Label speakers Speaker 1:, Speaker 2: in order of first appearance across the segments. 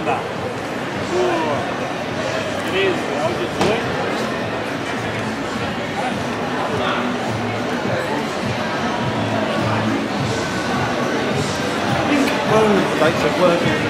Speaker 1: mandar. O 13 ao 18.
Speaker 2: Both lights are working.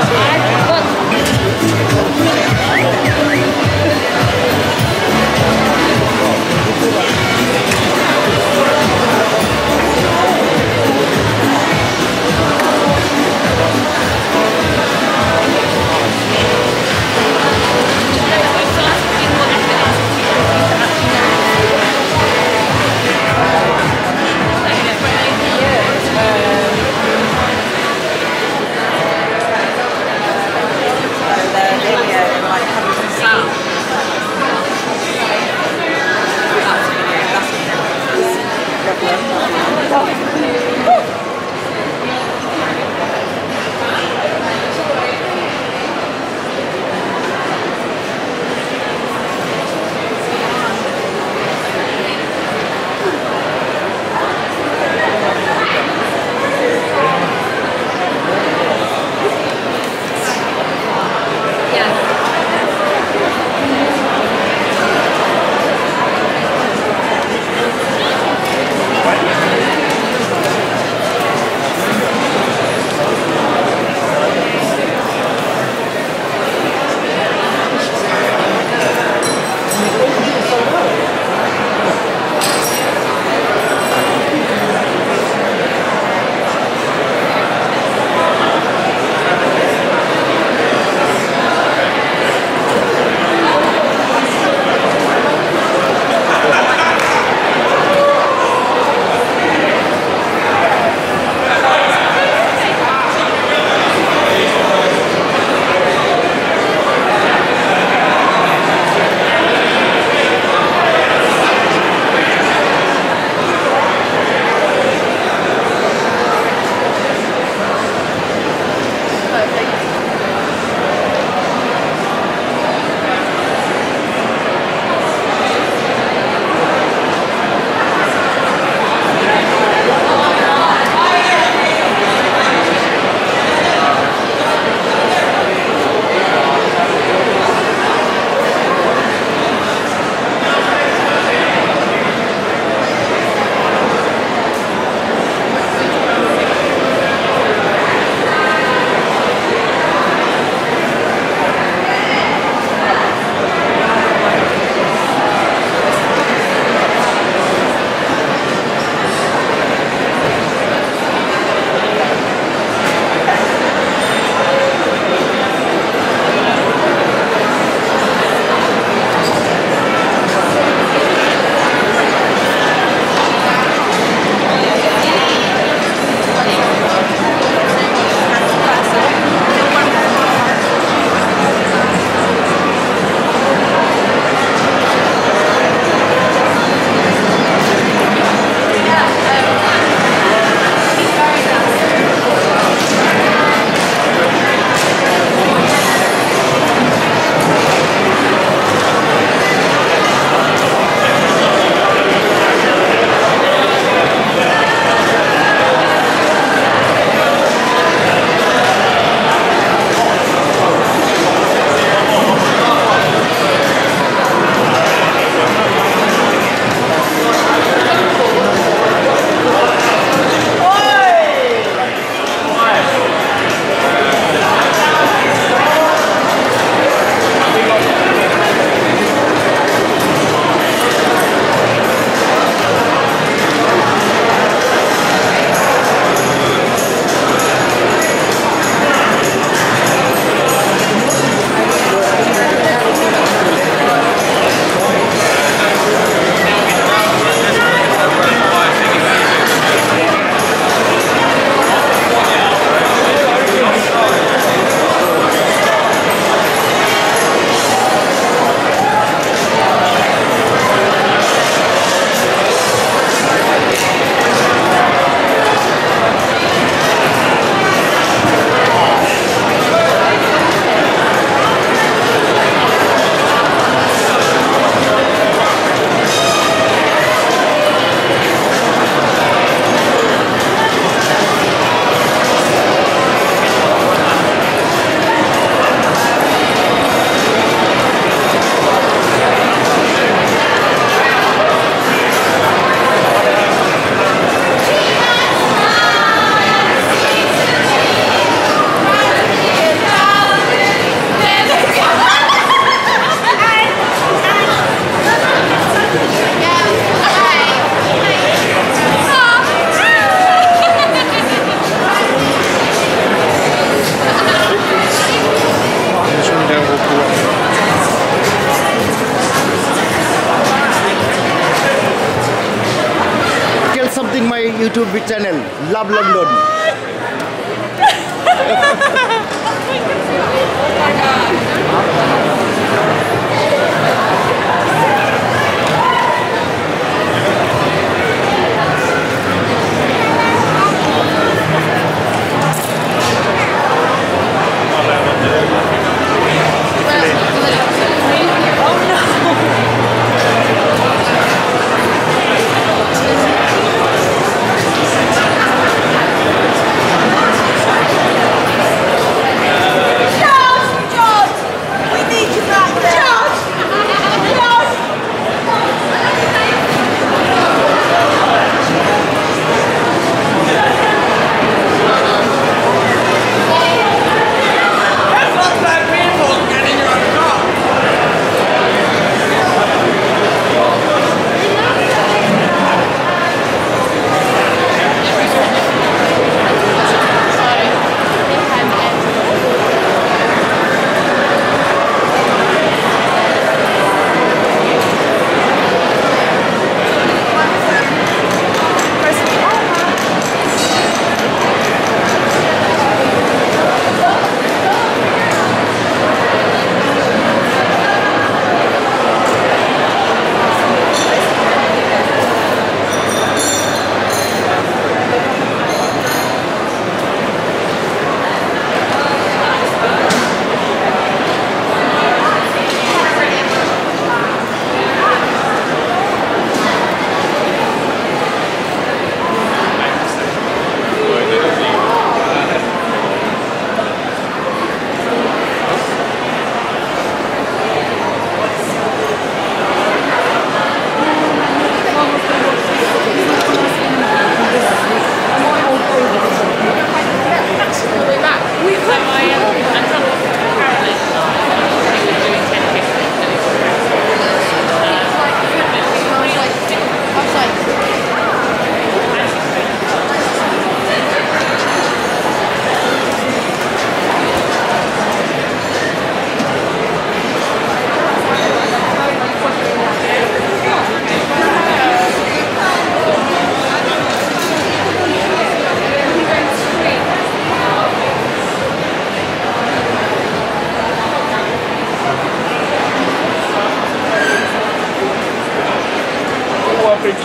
Speaker 3: Babylon Road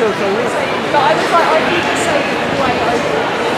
Speaker 1: still so weird.
Speaker 3: But I was like, I need to say the way